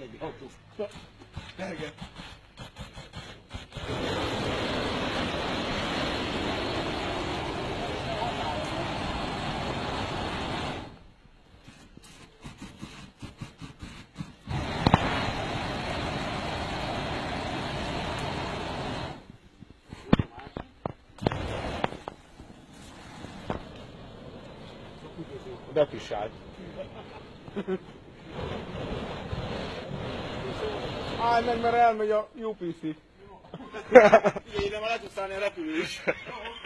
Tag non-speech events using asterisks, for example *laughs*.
egy autó. Perget. Bepisált. *laughs* Állj meg, mert elmegy a UPC. Figyelj, ide már le tudsz állni a repülő is. *laughs*